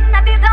na vida